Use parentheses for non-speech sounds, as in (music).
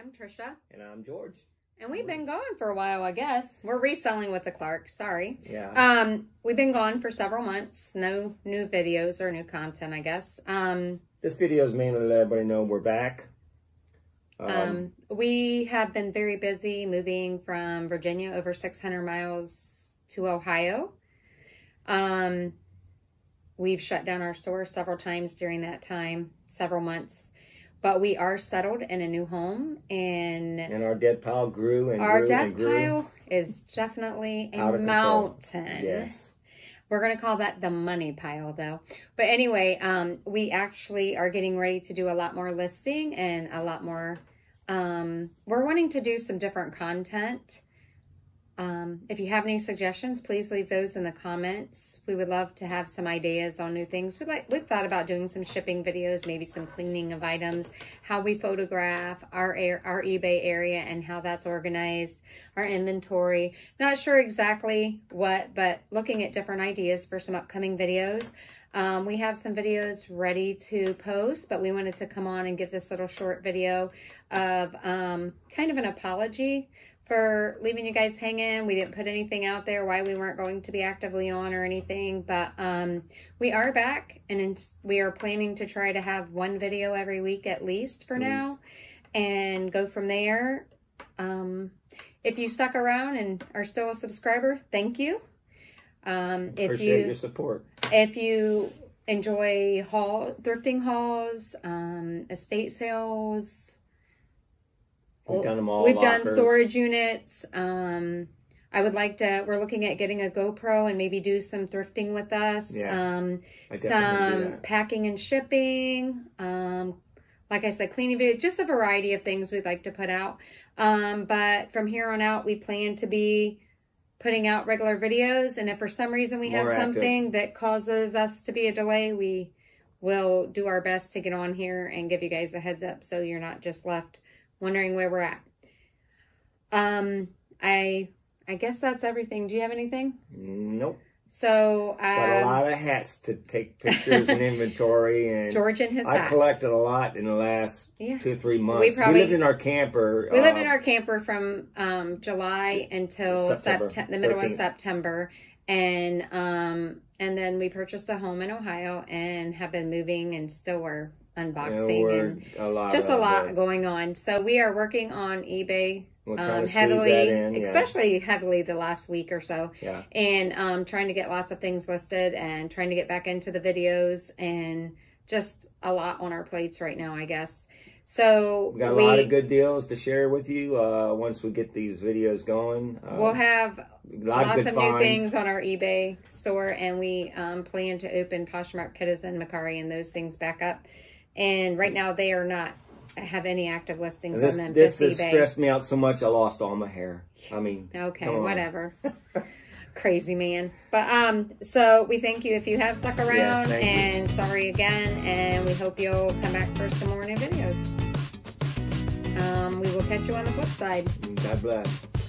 I'm Trisha. And I'm George. And we've been gone for a while, I guess. We're reselling with the Clark. Sorry. Yeah. Um, we've been gone for several months. No new videos or new content, I guess. Um, this video is mainly to let everybody know we're back. Um, um, we have been very busy moving from Virginia over 600 miles to Ohio. Um, we've shut down our store several times during that time, several months but we are settled in a new home and and our dead pile grew and our grew dead and grew. pile is definitely a mountain. Yes. We're going to call that the money pile though. But anyway um we actually are getting ready to do a lot more listing and a lot more um we're wanting to do some different content um, if you have any suggestions, please leave those in the comments. We would love to have some ideas on new things. We like we've thought about doing some shipping videos, maybe some cleaning of items, how we photograph our our eBay area and how that's organized, our inventory. Not sure exactly what, but looking at different ideas for some upcoming videos. Um, we have some videos ready to post, but we wanted to come on and give this little short video of um, kind of an apology for leaving you guys hanging. We didn't put anything out there why we weren't going to be actively on or anything, but um, we are back and we are planning to try to have one video every week at least for now and go from there. Um, if you stuck around and are still a subscriber, thank you. Um, if Appreciate you, your support. If you enjoy haul, thrifting hauls, um, estate sales, We've done them all. We've lockers. done storage units. Um, I would like to. We're looking at getting a GoPro and maybe do some thrifting with us. Yeah, um, some packing and shipping. Um, like I said, cleaning video, just a variety of things we'd like to put out. Um, but from here on out, we plan to be putting out regular videos. And if for some reason we More have something that causes us to be a delay, we will do our best to get on here and give you guys a heads up so you're not just left wondering where we're at. Um, I I guess that's everything. Do you have anything? Nope. So uh, got a um, lot of hats to take pictures and (laughs) inventory, and George and his. I hats. collected a lot in the last yeah. two three months. We, probably, we lived in our camper. We uh, lived in our camper from um, July until September, the middle 13th. of September, and um, and then we purchased a home in Ohio and have been moving and still are unboxing and a just a lot going on. So we are working on eBay um, heavily, in, yeah. especially heavily the last week or so. Yeah. And um, trying to get lots of things listed and trying to get back into the videos and just a lot on our plates right now, I guess. So we got a we, lot of good deals to share with you uh, once we get these videos going. Uh, we'll have lots of, of new things on our eBay store, and we um, plan to open Poshmark, Kidizen, Mercari, and those things back up. And right now they are not have any active listings this, on them. This has stressed me out so much I lost all my hair. I mean, okay, whatever. (laughs) Crazy man. But um, so we thank you if you have stuck around, yes, and you. sorry again, and we hope you'll come back for some more new videos. Um, we will catch you on the flip side. God bless.